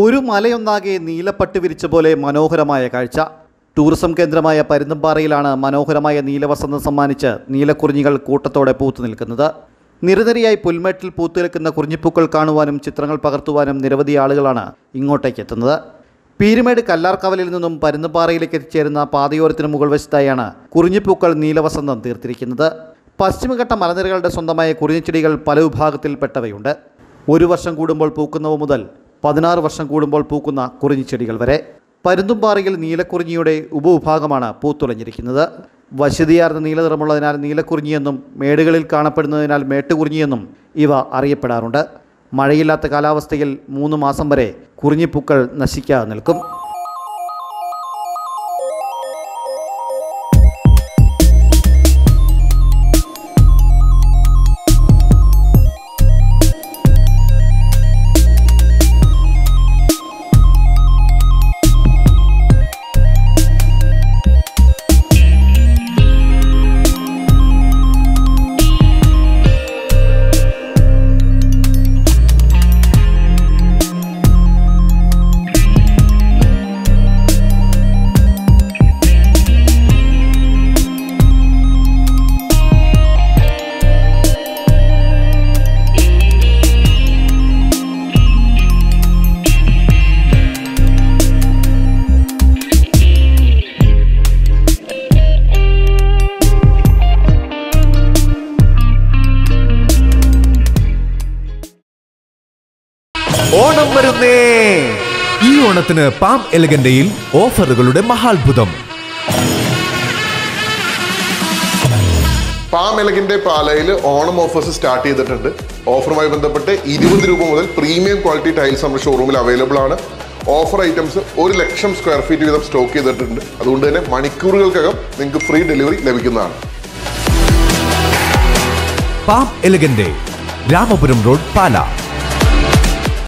ഒരു മലയൊന്നാകെ നീലപ്പട്ട് വിരിച്ച പോലെ മനോഹരമായ കാഴ്ച. ടൂറിസം കേന്ദ്രമായ പരുന്തുംപാറയിലാണ് മനോഹരമായ നീലവസന്തം സമ്മാനിച്ച് നീലക്കുറിഞ്ഞികൾ കൂട്ടത്തോടെ പൂത്തു നിൽക്കുന്നത്. നിരനിരയായി പുൽമേട്ടിൽ പൂത്തു നിൽക്കുന്ന കുറിഞ്ഞിപ്പൂക്കൾ കാണുവാനും ചിത്രങ്ങൾ പകർത്തുവാനും നിരവധി ആളുകളാണ് ഇങ്ങോട്ടേക്ക് എത്തുന്നത്. പീരുമേട് കല്ലാർക്കവലിൽ നിന്നും പരുന്തുംപാറയിലേക്ക് എത്തിച്ചേരുന്ന പാതയോരത്തിന് മുകൾ വശത്തായാണ് കുറിഞ്ഞിപ്പൂക്കൾ നീലവസന്തം തീർത്തിരിക്കുന്നത്. പശ്ചിമഘട്ട മലനിരകളുടെ സ്വന്തമായ കുറിഞ്ഞിച്ചെടികൾ പല വിഭാഗത്തിൽപ്പെട്ടവയുണ്ട്. ഒരു വർഷം കൂടുമ്പോൾ പൂക്കുന്നവ മുതൽ പതിനാറ് വർഷം കൂടുമ്പോൾ പൂക്കുന്ന കുറിഞ്ഞിച്ചെടികൾ വരെ. പരുന്തുംപാറയിൽ നീലക്കുറിഞ്ഞിയുടെ ഉപവിഭാഗമാണ് പൂത്തുലഞ്ഞിരിക്കുന്നത്. വശ്യതയാർന്ന നീലനിറമുള്ളതിനാൽ നീലക്കുറിഞ്ഞിയെന്നും മേടുകളിൽ കാണപ്പെടുന്നതിനാൽ മേട്ടുകുറിഞ്ഞിയെന്നും ഇവ അറിയപ്പെടാറുണ്ട്. മഴയില്ലാത്ത കാലാവസ്ഥയിൽ മൂന്ന് മാസം വരെ കുറിഞ്ഞിപ്പൂക്കൾ നശിക്കാതെ നിൽക്കും. ഓണം വരുന്നേ. ഈ ഓണത്തിന് പാം എലഗന്റയിൽ ഓഫറുകളുടെ മഹാത്ഭുതം. പാം എലഗിന്റെ പാലയിൽ ഓണം ഓഫേഴ്സ് സ്റ്റാർട്ട് ചെയ്തിട്ടുണ്ട്. ഓഫറുമായി ബന്ധപ്പെട്ട് ഇരുപത് രൂപ മുതൽ പ്രീമിയം ക്വാളിറ്റി ടൈൽസ് നമ്മുടെ ഷോറൂമിൽ അവൈലബിൾ ആണ്. ഓഫർ ഐറ്റംസ് ഒരു ലക്ഷം സ്ക്വയർ ഫീറ്റ് വീതം സ്റ്റോക്ക് ചെയ്തിട്ടുണ്ട്. അതുകൊണ്ട് തന്നെ മണിക്കൂറുകൾക്കകം നിങ്ങൾക്ക് ഫ്രീ ഡെലിവറി ലഭിക്കുന്നതാണ്. പാം എലഗന്റെ രാമപുരം റോഡ് പാല.